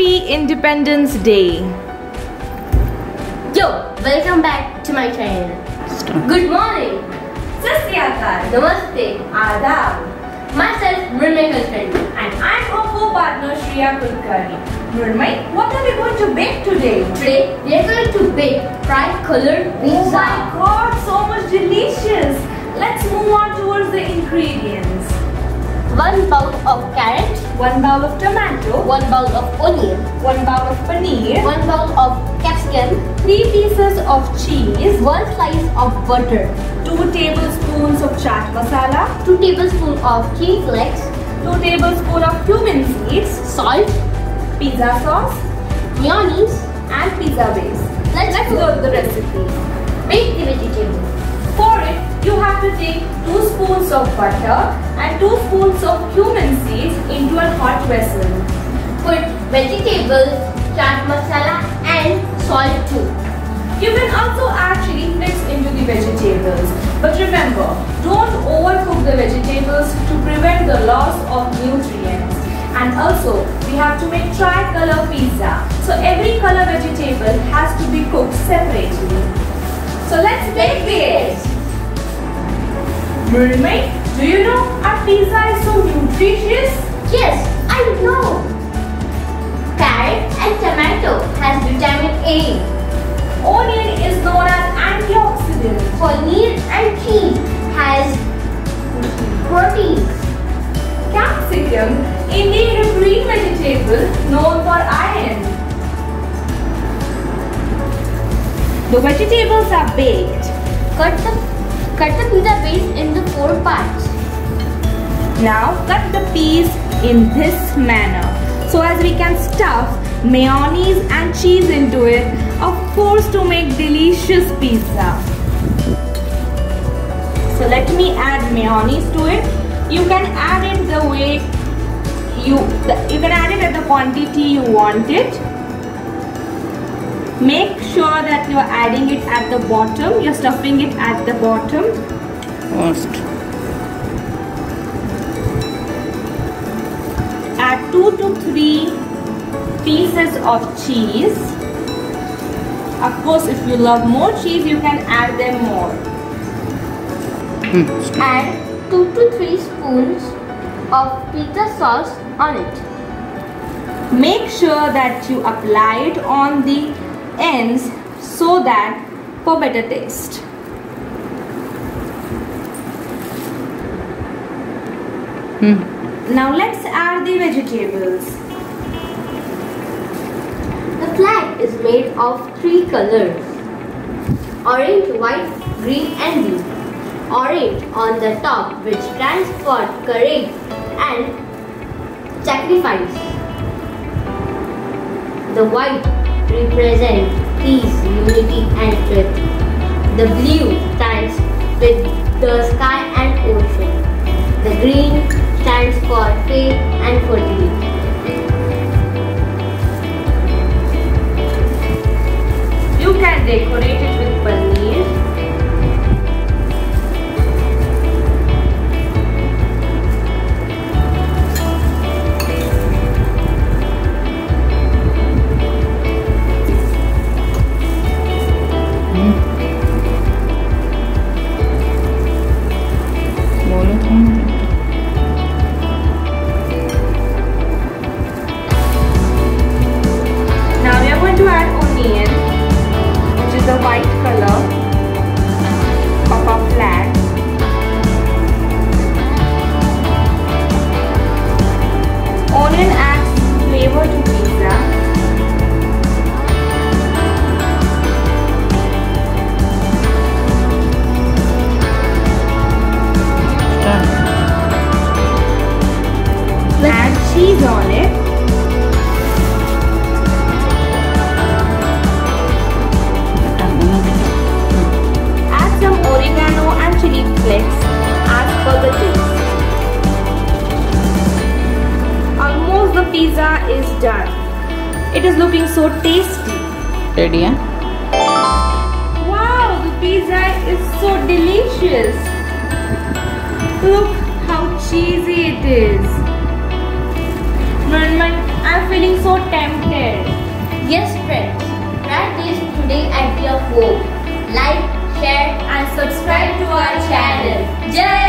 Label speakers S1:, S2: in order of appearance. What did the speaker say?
S1: Happy Independence Day.
S2: Yo, welcome back to my channel. Good morning.
S1: Sat Sri Akal.
S2: Namaste.
S1: Adab.
S2: Myself, Mrinmay Husband.
S1: And I'm our co-partner Shriya Kulkarni. Mrinmay, what are we going to bake today?
S2: Today, we are going to bake tri-colored
S1: Oh
S2: pizza.
S1: my god, so much delicious. Let's move on towards the ingredients.
S2: One bowl of carrot,
S1: One bowl of tomato,
S2: one bowl of onion,
S1: one bowl of paneer,
S2: one bowl of capsicum,
S1: three pieces of cheese,
S2: one slice of butter,
S1: two tablespoons of chaat masala,
S2: two tablespoons of chili flakes,
S1: two tablespoons of cumin seeds,
S2: salt,
S1: pizza sauce,
S2: mayonnaise.
S1: and pizza base.
S2: Let's,
S1: Let's go. to the recipe.
S2: Bake the vegetables.
S1: You have to take 2 spoons of butter and 2 spoons of cumin seeds into a hot vessel.
S2: Put vegetables, chaat masala and salt too.
S1: You can also add chili flakes into the vegetables. But remember, don't overcook the vegetables to prevent the loss of nutrients. And also, we have to make tri-color pizza. So every color vegetable has to be cooked separately. So let's make it. Mrinmay, do you know our pizza is so nutritious?
S2: Yes, I know. Carrot and tomato has vitamin A.
S1: Onion is known as antioxidant.
S2: Paneer and cheese has protein.
S1: Capsicum, indeed a green vegetable known for iron. The vegetables are baked.
S2: Cut the cut the pizza base into four parts.
S1: Now cut the piece in this manner so as we can stuff mayonnaise and cheese into it of course to make delicious pizza. So let me add mayonnaise to it. You can add it the way you you can add it at the quantity you want it. Make sure that you are adding it at the bottom. You're stuffing it at the bottom.
S3: First.
S1: add 2 to 3 pieces of cheese. Of course, if you love more cheese, you can add them more.
S3: Hmm.
S2: Add two to three spoons of pizza sauce on it.
S1: Make sure that you apply it on the ends so that for better taste.
S3: Hmm.
S1: Now let's add the vegetables.
S2: The flag is made of three colors. Orange, white, green and blue. Orange on the top which stands for courage and sacrifice. The white represents peace, unity and truth. The blue stands with the sky and ocean. The green stands for faith and fertility.
S1: Is done. It is looking so tasty.
S3: Ready, huh?
S1: Wow, the pizza is so delicious. Look how cheesy it is. Mrinmay, I'm feeling so tempted.
S2: Yes, friends. Try this today at your home. Like, share,
S1: and subscribe to our channel. Jai